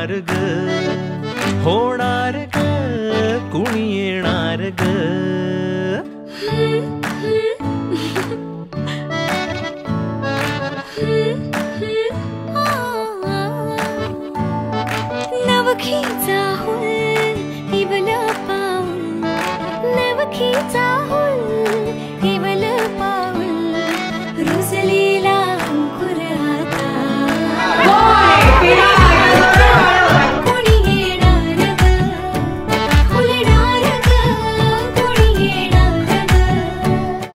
येणार ग? होणार ग? कुणी येणार ग? नवखी जाऊन पाऊन नवखी जाऊन